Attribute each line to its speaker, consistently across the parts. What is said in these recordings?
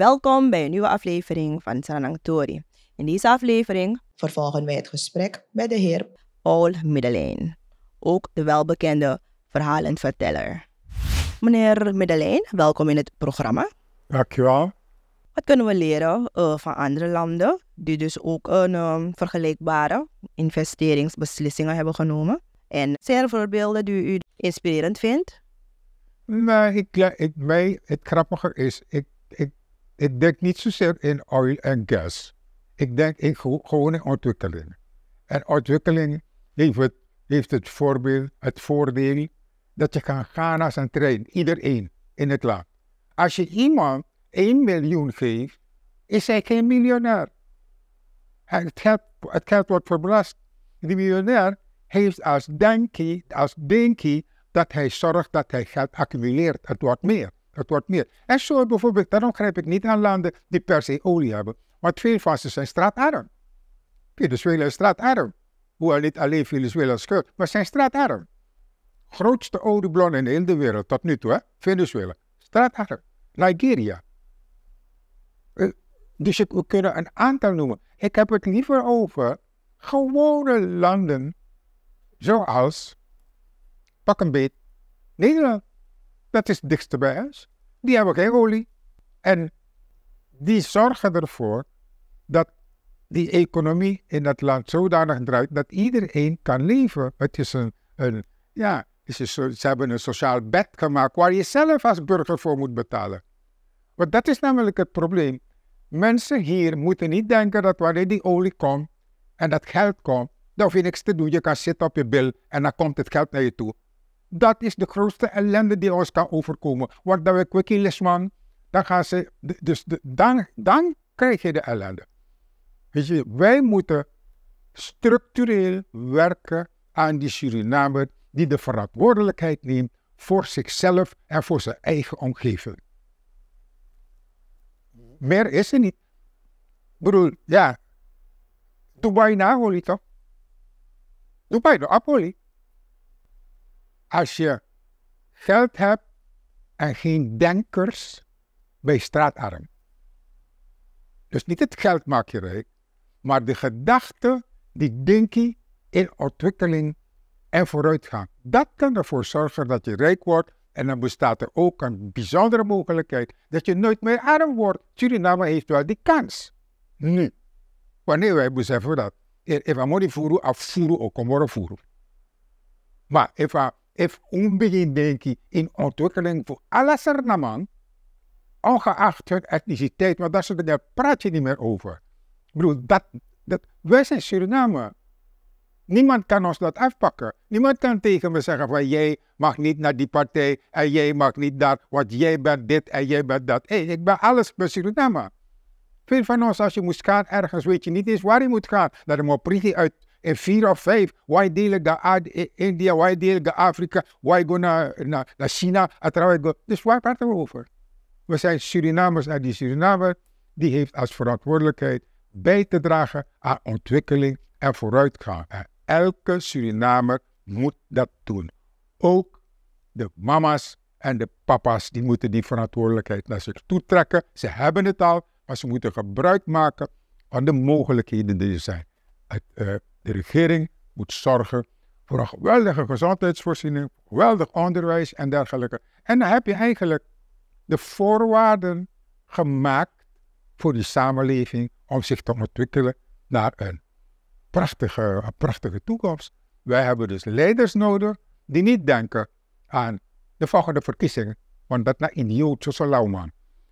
Speaker 1: Welkom bij een nieuwe aflevering van Sanang Tori. In deze aflevering
Speaker 2: vervolgen wij het gesprek met de heer
Speaker 1: Paul Middelijn, ook de welbekende verhalenverteller. Meneer Middelijn, welkom in het programma.
Speaker 3: Dankjewel.
Speaker 1: Wat kunnen we leren uh, van andere landen die dus ook een um, vergelijkbare investeringsbeslissingen hebben genomen? En zijn er voorbeelden die u inspirerend vindt?
Speaker 3: Nee, ik, ik, mij, het grappige is, ik, ik, ik denk niet zozeer in oil en gas. Ik denk in, gewoon in ontwikkeling. En ontwikkeling heeft het, voorbeeld, het voordeel dat je kan gaan als een trein, iedereen in het land. Als je iemand 1 miljoen geeft, is hij geen miljonair. Het geld, het wordt verbelast. Die miljonair heeft als denkie, als dat hij zorgt dat hij geld accumuleert. Het wordt meer. Het wordt meer. En zo bijvoorbeeld, daarom grijp ik niet aan landen die per se olie hebben. Want veel van ze zijn straatarm. Venezuela is straatarm. Hoewel niet alleen Venezuela schuld, maar zijn straatarm. Grootste oliebron in de hele wereld tot nu toe, hè? Venezuela. Straatarm. Nigeria. Eh, dus we kunnen een aantal noemen. Ik heb het liever over gewone landen zoals, pak een beet, Nederland. Dat is het dichtste bij ons. Die hebben geen olie. En die zorgen ervoor dat die economie in dat land zodanig draait dat iedereen kan leven. Het is een, een ja, is ze hebben een sociaal bed gemaakt waar je zelf als burger voor moet betalen. Want dat is namelijk het probleem. Mensen hier moeten niet denken dat wanneer die olie komt en dat geld komt, dan hoef je niks te doen. Je kan zitten op je bil en dan komt het geld naar je toe. Dat is de grootste ellende die ons kan overkomen. Want dan we quickie man, dan gaan ze, dus de, dan, dan krijg je de ellende. Weet je, wij moeten structureel werken aan die Surinamer die de verantwoordelijkheid neemt voor zichzelf en voor zijn eigen omgeving. Meer is er niet. Bedoel, ja, Dubai na olie toch? Dubai de olie. Als je geld hebt en geen denkers, je straatarm. Dus niet het geld maak je rijk, maar de gedachte, die denken in ontwikkeling en vooruitgang. Dat kan ervoor zorgen dat je rijk wordt en dan bestaat er ook een bijzondere mogelijkheid dat je nooit meer arm wordt. Suriname heeft wel die kans. Nu, wanneer wij beseffen dat, if we voeren, afvoeren ook om voeren. Maar if if onbegin denken in ontwikkeling voor alles er ongeacht hun etniciteit, want daar praat je niet meer over. Ik bedoel, dat, dat, wij zijn Suriname. Niemand kan ons dat afpakken. Niemand kan tegen me zeggen van jij mag niet naar die partij en jij mag niet daar, want jij bent dit en jij bent dat. Ik ben alles bij Suriname. Veel van ons, als je moet gaan ergens, weet je niet eens waar je moet gaan. Naar de Moprigi uit in vier of vijf. Wij delen naar India, wij delen naar Afrika, wij gaan naar, naar, naar China. Dus waar praten we over? We zijn Surinamers en die Surinamer die heeft als verantwoordelijkheid bij te dragen aan ontwikkeling en vooruitgang. En elke Surinamer moet dat doen. Ook de mama's en de papa's die moeten die verantwoordelijkheid naar zich toe trekken. Ze hebben het al, maar ze moeten gebruik maken van de mogelijkheden die er zijn. Het, uh, de regering moet zorgen voor een geweldige gezondheidsvoorziening, geweldig onderwijs en dergelijke. En dan heb je eigenlijk de voorwaarden gemaakt voor die samenleving om zich te ontwikkelen naar een prachtige, een prachtige toekomst. Wij hebben dus leiders nodig die niet denken aan de volgende verkiezingen, want dat is een idioot zoals.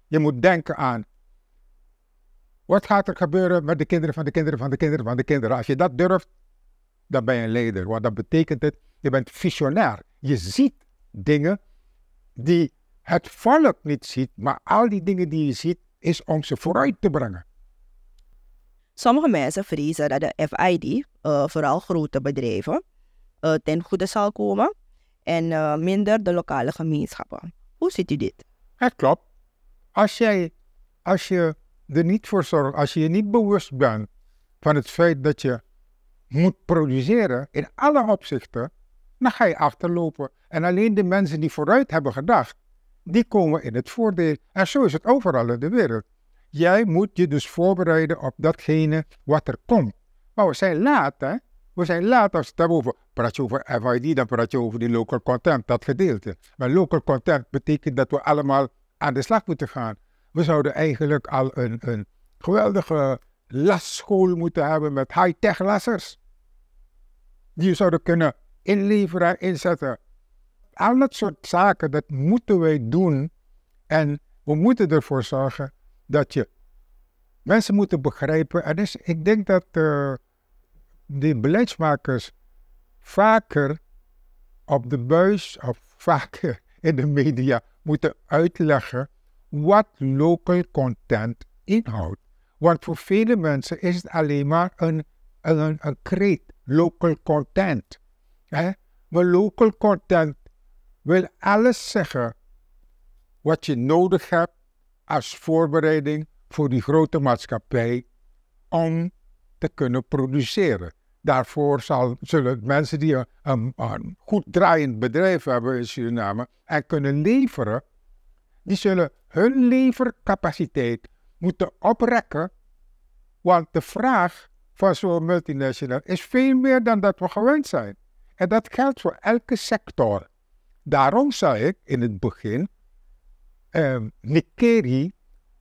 Speaker 3: Je moet denken aan wat gaat er gebeuren met de kinderen van de kinderen van de kinderen van de kinderen. Als je dat durft, dan ben je een leider. Want dat betekent het, je bent visionair. Je ziet dingen die het volk niet ziet, maar al die dingen die je ziet, is om ze vooruit te brengen.
Speaker 1: Sommige mensen vrezen dat de FID, uh, eh, vooral grote bedrijven, uh, ten goede zal komen en uh, minder de lokale gemeenschappen. Hoe ziet u dit?
Speaker 3: Het klopt. Als, jij, als je er niet voor zorgt, als je je niet bewust bent van het feit dat je moet produceren in alle opzichten, dan ga je achterlopen. En alleen de mensen die vooruit hebben gedacht, die komen in het voordeel. En zo is het overal in de wereld. Jij moet je dus voorbereiden op datgene wat er komt. Maar we zijn laat, hè? We zijn laat als het over, praat je over FID, dan praat je over die local content, dat gedeelte. Maar local content betekent dat we allemaal aan de slag moeten gaan. We zouden eigenlijk al een, een geweldige lasschool moeten hebben met high-tech lassers. Die we zouden kunnen inleveren en inzetten. Al dat soort zaken, dat moeten wij doen. En we moeten ervoor zorgen dat je mensen moeten begrijpen. En dus, ik denk dat uh, de beleidsmakers vaker op de buis of vaker in de media moeten uitleggen wat local content inhoudt. Want voor vele mensen is het alleen maar een, een, een kreet, local content. Hè? Maar local content wil alles zeggen wat je nodig hebt als voorbereiding voor die grote maatschappij om te kunnen produceren. Daarvoor zal, zullen mensen die een, een, goed draaiend bedrijf hebben in Suriname en kunnen leveren, die zullen hun levercapaciteit moeten oprekken, want de vraag van zo'n multinational is veel meer dan dat we gewend zijn. En dat geldt voor elke sector. Daarom zei ik in het begin, eh, Nikeri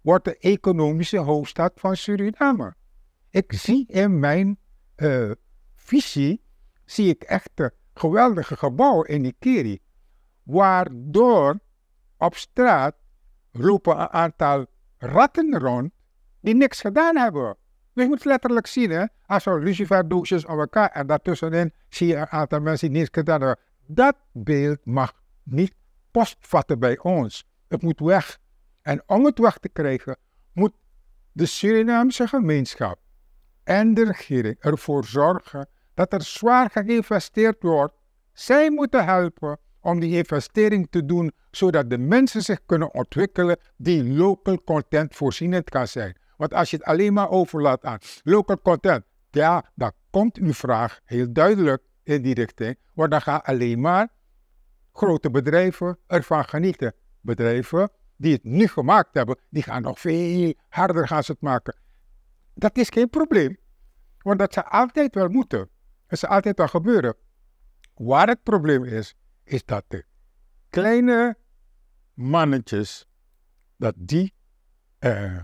Speaker 3: wordt de economische hoofdstad van Suriname. Ik zie in mijn uh, visie, zie ik echt geweldige gebouwen in Nikeri, waardoor op straat lopen een aantal ratten rond die niks gedaan hebben. Dus je moet letterlijk zien, hè, als er luciferdoosjes op elkaar en daartussenin zie je een aantal mensen die niks gedaan hebben. Dat beeld mag niet postvatten bij ons. Het moet weg. En om het weg te krijgen, moet de Surinaamse gemeenschap en de regering ervoor zorgen dat er zwaar geïnvesteerd wordt. Zij moeten helpen om die investering te doen, zodat de mensen zich kunnen ontwikkelen die local content voorzienend kan zijn. Want als je het alleen maar overlaat aan local content, ja, dan komt uw vraag heel duidelijk in die richting, want dan gaan alleen maar grote bedrijven ervan genieten. Bedrijven die het nu gemaakt hebben, die gaan nog veel harder gaan ze het maken. Dat is geen probleem, want dat zou altijd wel moeten. Het zal altijd wel gebeuren. Waar het probleem is, is dat de kleine mannetjes, dat die uh,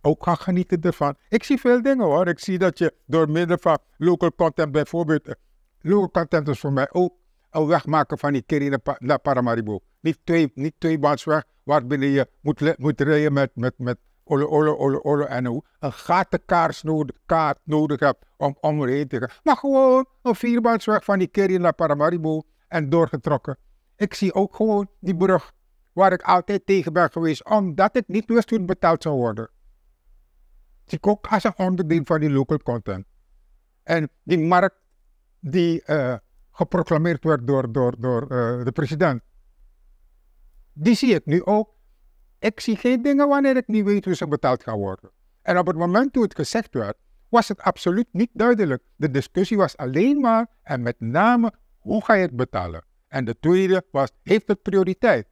Speaker 3: ook gaan genieten ervan. Ik zie veel dingen hoor. Ik zie dat je door middel van local content bijvoorbeeld, uh, local content is voor mij ook een wegmaken van die Kiri naar Paramaribo. Niet twee, niet twee weg, waarbinnen je moet, moet rijden met, met, met olo, olo, olo, olo en een, een gatenkaart nodig, kaart nodig hebt om, om te gaan. Maar gewoon een vierbaansweg van die Kiri naar Paramaribo en doorgetrokken. Ik zie ook gewoon die brug waar ik altijd tegen ben geweest, omdat ik niet wist hoe het betaald zou worden. Zie ik ook als een onderdeel van die local content. En die markt die uh, geproclameerd werd door, door, door uh, de president, die zie ik nu ook. Ik zie geen dingen wanneer ik niet weet hoe ze betaald gaan worden. En op het moment toen het gezegd werd, was het absoluut niet duidelijk. De discussie was alleen maar en met name hoe ga je het betalen? En de tweede was, heeft het prioriteit?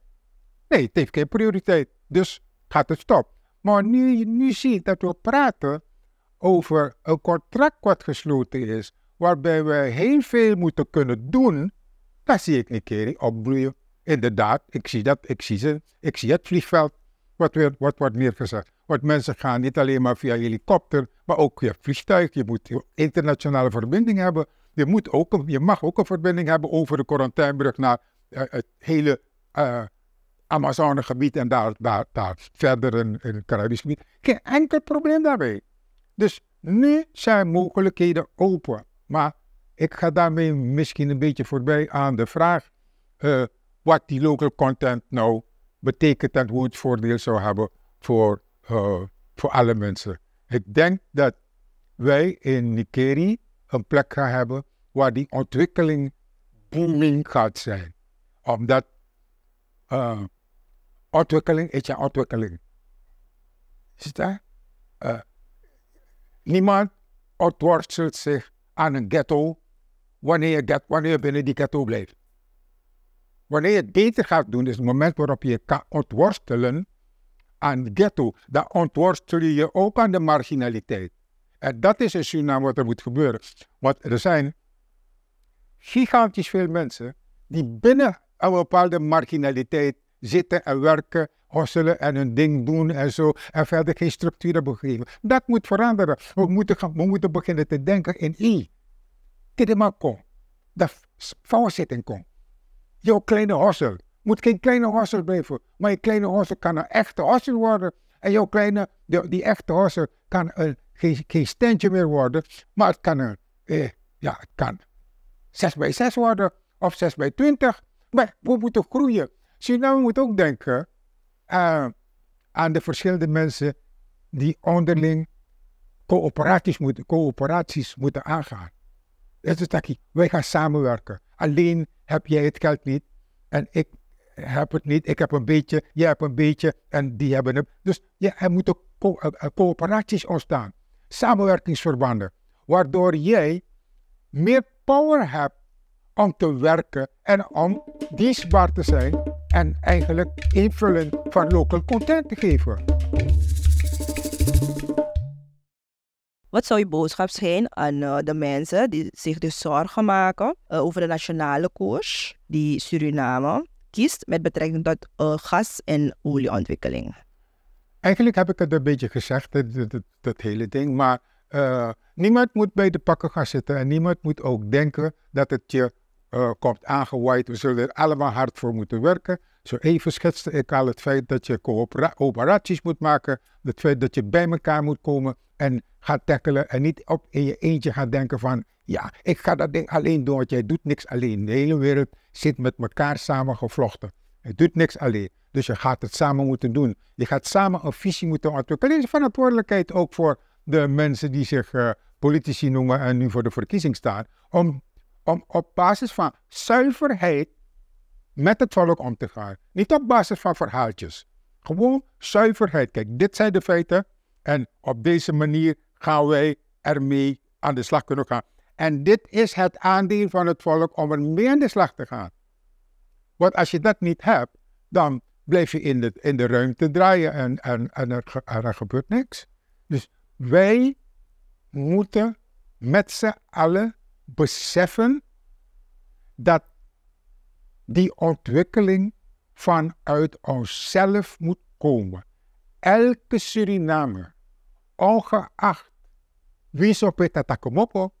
Speaker 3: Nee, het heeft geen prioriteit. Dus gaat het stop. Maar nu nu ziet dat we praten over een contract wat gesloten is, waarbij we heel veel moeten kunnen doen, dan zie ik een keer opbloeien. Inderdaad, ik zie dat, ik zie, ze, ik zie het vliegveld wat, weer, wat wordt neergezet. Want mensen gaan niet alleen maar via helikopter, maar ook via vliegtuig. Je moet internationale verbinding hebben. Je, moet ook, je mag ook een verbinding hebben over de quarantainebrug naar uh, het hele uh, Amazonegebied en daar, daar, daar verder in, in het Caribisch gebied. Geen enkel probleem daarbij. Dus nu zijn mogelijkheden open. Maar ik ga daarmee misschien een beetje voorbij aan de vraag uh, wat die local content nou betekent en hoe het voordeel zou hebben voor, voor alle mensen. Ik denk dat wij in Nikeri een plek gaan hebben waar die ontwikkeling booming gaat zijn. Omdat uh, ontwikkeling is je ontwikkeling. Is dat? Uh, niemand ontworstelt zich aan een ghetto wanneer je, wanneer je binnen die ghetto blijft. Wanneer je het beter gaat doen, is het moment waarop je kan ontworstelen aan de ghetto, dan ontworstel je je ook aan de marginaliteit. En dat is in Suriname wat er moet gebeuren. Want er zijn gigantisch veel mensen die binnen een bepaalde marginaliteit zitten en werken, hosselen en hun ding doen en zo. En verder geen structuur hebben gegeven. Dat moet veranderen. We moeten, gaan, we moeten beginnen te denken in I. Kidema kom. Dat voorzitting kom. Jouw kleine hossel moet geen kleine hossel blijven. Maar je kleine hossel kan een echte hossel worden. En jouw kleine, die, die echte hossel kan een, geen, geen standje meer worden. Maar het kan een, eh, ja, het kan 6 bij 6 worden. Of 6 bij 20. Maar we moeten groeien. Suriname moet ook denken uh, aan de verschillende mensen die onderling coöperaties moeten, coöperaties moeten aangaan. Dat is dat wij gaan samenwerken. Alleen heb jij het geld niet en ik heb het niet. Ik heb een beetje, jij hebt een beetje en die hebben het. Dus ja, er moeten co uh, coöperaties ontstaan. Samenwerkingsverbanden. Waardoor jij meer power hebt om te werken en om dienstbaar te zijn en eigenlijk invulling van local content te geven.
Speaker 1: Wat zou je boodschap zijn aan uh, de mensen die zich dus zorgen maken uh, over de nationale koers die Suriname kiest met betrekking tot uh, gas- en olieontwikkeling?
Speaker 3: Eigenlijk heb ik het een beetje gezegd, dat, dat, dat hele ding, maar niemand moet bij de pakken gaan zitten en niemand moet ook denken dat het je uh, komt aangewaaid. We zullen er allemaal hard voor moeten werken. Zo even schetste ik al het feit dat je coöperaties moet maken. Het feit dat je bij elkaar moet komen en gaat tackelen. En niet op in je eentje gaat denken van, ja, ik ga dat ding alleen doen, want jij doet niks alleen. De hele wereld zit met elkaar samengevlochten. Je doet niks alleen. Dus je gaat het samen moeten doen. Je gaat samen een visie moeten ontwikkelen. Er is verantwoordelijkheid ook voor de mensen die zich uh, politici noemen en nu voor de verkiezing staan. Om om op basis van zuiverheid met het volk om te gaan. Niet op basis van verhaaltjes. Gewoon zuiverheid. Kijk, dit zijn de feiten. En op deze manier gaan wij ermee aan de slag kunnen gaan. En dit is het aandeel van het volk om ermee aan de slag te gaan. Want als je dat niet hebt, dan blijf je in de, in de ruimte draaien en, en, en, er, en er gebeurt niks. Dus wij moeten met z'n allen beseffen dat die ontwikkeling vanuit onszelf moet komen. Elke Surinamer, ongeacht wie zo Takomopo,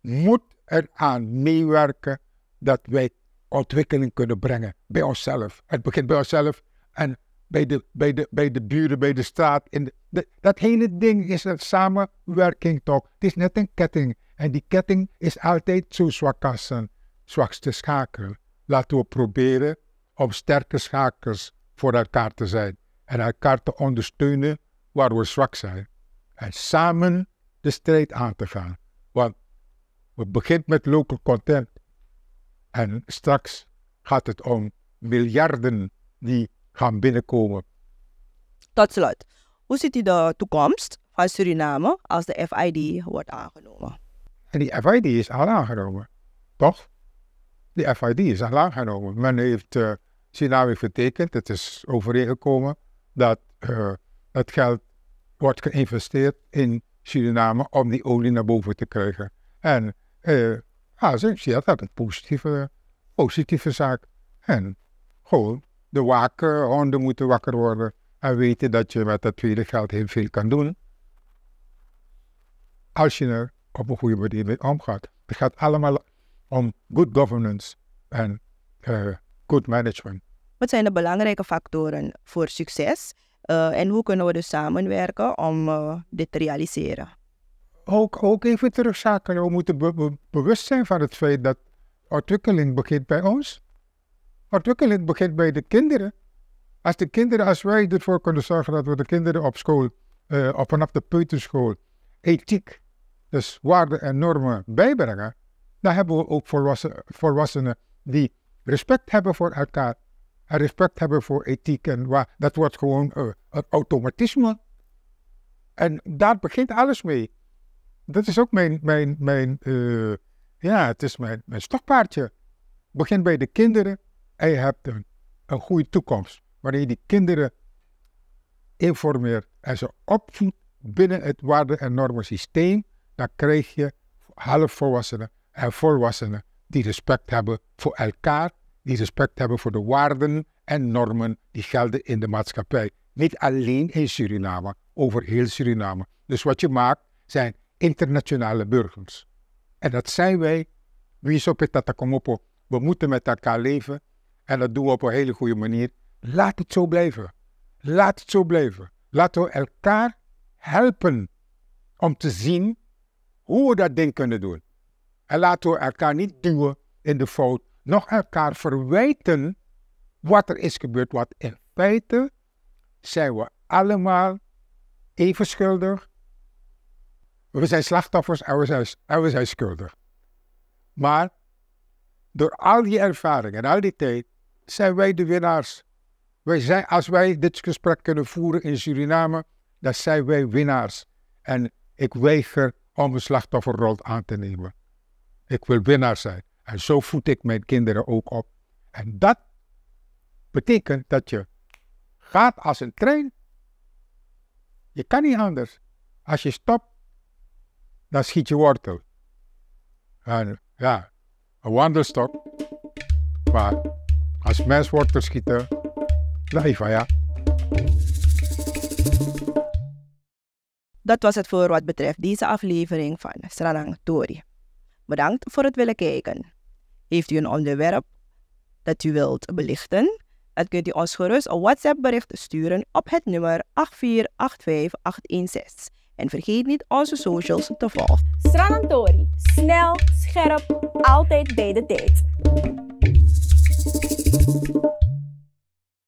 Speaker 3: moet eraan meewerken dat wij ontwikkeling kunnen brengen bij onszelf. Het begint bij onszelf en bij de, bij de, bij de buren, bij de straat. In de, dat hele ding is een samenwerking toch. Het is net een ketting. En die ketting is altijd zo zwak als een zwakste schakel. Laten we proberen om sterke schakels voor elkaar te zijn en elkaar te ondersteunen waar we zwak zijn. En samen de strijd aan te gaan. Want we beginnen met local content en straks gaat het om miljarden die gaan binnenkomen.
Speaker 1: Tot slot, hoe ziet u de toekomst van Suriname als de FID wordt aangenomen?
Speaker 3: En die FID is al aangenomen, toch? Die FID is al aangenomen. Men heeft uh, Suriname vertekend, het is overeengekomen dat uh, het geld wordt geïnvesteerd in Suriname om die olie naar boven te krijgen. En uh, ja, ik zie dat een positieve, positieve zaak. En gewoon, de waken, honden moeten wakker worden en weten dat je met dat tweede geld heel veel kan doen. Als je er op een goede manier mee omgaat. Het gaat allemaal om good governance en uh, good management.
Speaker 1: Wat zijn de belangrijke factoren voor succes uh, en hoe kunnen we dus samenwerken om uh, dit te realiseren?
Speaker 3: Ook, ook even terugschakelen. We moeten be be bewust zijn van het feit dat ontwikkeling begint bij ons. Ontwikkeling begint bij de kinderen. Als de kinderen, als wij ervoor kunnen zorgen dat we de kinderen op school, uh, op vanaf de peuterschool, ethiek, dus waarden en normen bijbrengen, dan hebben we ook volwassen, volwassenen die respect hebben voor elkaar en respect hebben voor ethiek. En waar, dat wordt gewoon uh, een automatisme. En daar begint alles mee. Dat is ook mijn, mijn, mijn uh, ja, het is mijn, mijn stokpaardje. Begin bij de kinderen en je hebt een, een goede toekomst. Wanneer je die kinderen informeert en ze opvoedt binnen het waarde- en normensysteem, dan krijg je halfvolwassenen en volwassenen die respect hebben voor elkaar, die respect hebben voor de waarden en normen die gelden in de maatschappij. Niet alleen in Suriname, over heel Suriname. Dus wat je maakt zijn internationale burgers. En dat zijn wij. Wie is op het Tatakomopo? We moeten met elkaar leven. En dat doen we op een hele goede manier. Laat het zo blijven. Laat het zo blijven. Laten we elkaar helpen om te zien hoe we dat ding kunnen doen. En laten we elkaar niet duwen in de fout, nog elkaar verwijten wat er is gebeurd. Wat in feite zijn we allemaal even schuldig. We zijn slachtoffers en we zijn, en we zijn schuldig. Maar door al die ervaring en al die tijd zijn wij de winnaars. Wij zijn, als wij dit gesprek kunnen voeren in Suriname, dan zijn wij winnaars. En ik weiger om een slachtofferrol aan te nemen. Ik wil winnaar zijn. En zo voed ik mijn kinderen ook op. En dat betekent dat je gaat als een trein. Je kan niet anders. Als je stopt, dan schiet je wortel. En, ja, een wandelstok. Maar als mens wortel schieten, blijf ja.
Speaker 1: Dat was het voor wat betreft deze aflevering van Sranang Tori. Bedankt voor het willen kijken. Heeft u een onderwerp dat u wilt belichten? Dan kunt u ons gerust een WhatsApp bericht sturen op het nummer 8485816. En vergeet niet onze socials te volgen.
Speaker 4: Stranantori. Snel, scherp, altijd bij de tijd. Thank you.